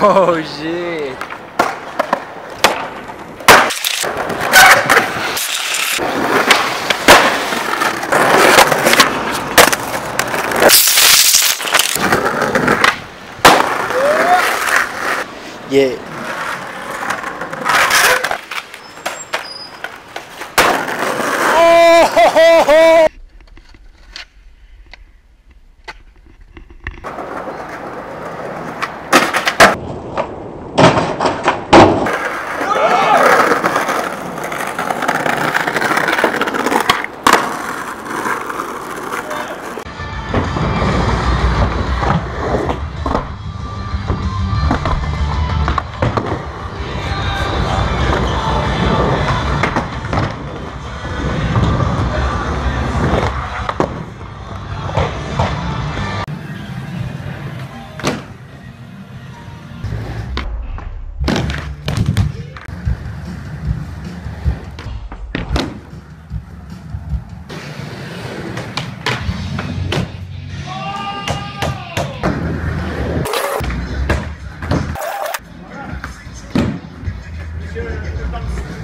Oh shit. Yeah. Oh ho ho ho! Thanks.